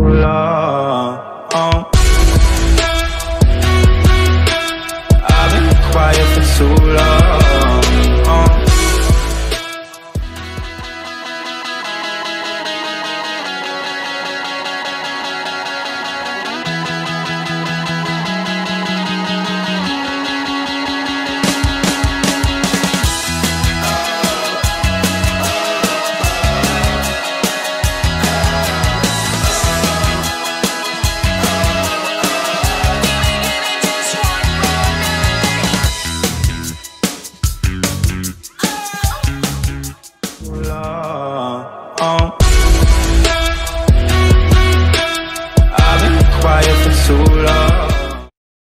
Oh. I've been quiet for too long. on.